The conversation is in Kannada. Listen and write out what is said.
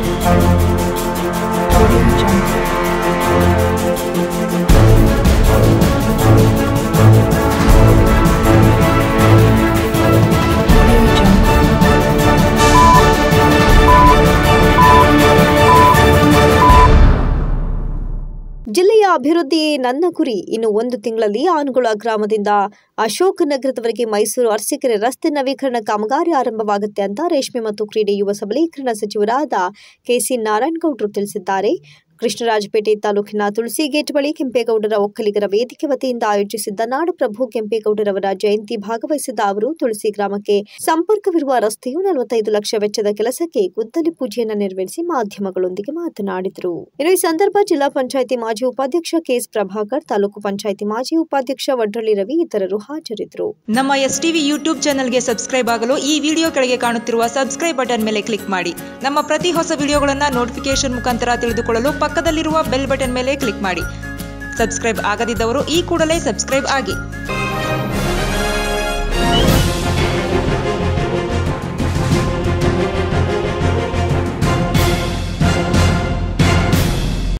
Thank you. ಜಿಲ್ಲೆಯ ಅಭಿವೃದ್ಧಿ ನನ್ನ ಗುರಿ. ಇನ್ನು ಒಂದು ತಿಂಗಳಲ್ಲಿ ಆನುಗುಳ ಗ್ರಾಮದಿಂದ ಅಶೋಕ್ ನಗರದವರೆಗೆ ಮೈಸೂರು ಅರಸೀಕೆರೆ ರಸ್ತೆ ನವೀಕರಣ ಕಾಮಗಾರಿ ಆರಂಭವಾಗುತ್ತೆ ಅಂತ ರೇಷ್ಮೆ ಮತ್ತು ಕ್ರೀಡೆ ಯುವ ಸಬಲೀಕರಣ ಸಚಿವರಾದ ಕೆಸಿ ನಾರಾಯಣಗೌಡರು ತಿಳಿಸಿದ್ದಾರೆ. ಕೃಷ್ಣರಾಜಪೇಟೆ ತಾಲೂಕಿನ ತುಳಸಿ ಗೇಟ್ ಬಳಿ ಕೆಂಪೇಗೌಡರ ಒಕ್ಕಲಿಗರ ವೇದಿಕೆ ವತಿಯಿಂದ ಆಯೋಜಿಸಿದ್ದ ನಾಡಪ್ರಭು ಕೆಂಪೇಗೌಡರವರ ಜಯಂತಿ ಭಾಗವಹಿಸಿದ ಅವರು, ತುಳಸಿ ಗ್ರಾಮಕ್ಕೆ ಸಂಪರ್ಕವಿರುವ ರಸ್ತೆಯು ನಲವತ್ತೈದು ಲಕ್ಷ ವೆಚ್ಚದ ಕೆಲಸಕ್ಕೆ ಗುದ್ದಲಿ ಪೂಜೆಯನ್ನು ನೆರವೇರಿಸಿ ಮಾಧ್ಯಮಗಳೊಂದಿಗೆ ಮಾತನಾಡಿದರು. ಇನ್ನು ಈ ಸಂದರ್ಭ ಜಿಲ್ಲಾ ಪಂಚಾಯಿತಿ ಮಾಜಿ ಉಪಾಧ್ಯಕ್ಷ ಕೆಎಸ್ ಪ್ರಭಾಕರ್, ತಾಲೂಕು ಪಂಚಾಯಿತಿ ಮಾಜಿ ಉಪಾಧ್ಯಕ್ಷ ವಡ್ರಳ್ಳಿ ರವಿ ಇತರರು ಹಾಜರಿದ್ದರು. ನಮ್ಮ ಎಸ್ ಟಿವಿ ಯೂಟ್ಯೂಬ್ ಚಾನಲ್ಗೆ ಸಬ್ಸ್ಕ್ರೈಬ್ ಆಗಲು ಈ ವಿಡಿಯೋ ಕೆಳಗೆ ಕಾಣುತ್ತಿರುವ ಸಬ್ಸ್ಕ್ರೈಬ್ ಬಟನ್ ಮೇಲೆ ಕ್ಲಿಕ್ ಮಾಡಿ. ನಮ್ಮ ಪ್ರತಿ ಹೊಸ ವಿಡಿಯೋಗಳನ್ನು ನೋಟಿಫಿಕೇಶನ್ ಮುಖಾಂತರ ತಿಳಿದುಕೊಳ್ಳಲು ಪಕ್ಕದಲ್ಲಿರುವ ಬೆಲ್ ಬಟನ್ ಮೇಲೆ ಕ್ಲಿಕ್ ಮಾಡಿ. ಸಬ್ಸ್ಕ್ರೈಬ್ ಆಗದಿದ್ದವರು ಈ ಕೂಡಲೇ ಸಬ್ಸ್ಕ್ರೈಬ್ ಆಗಿ.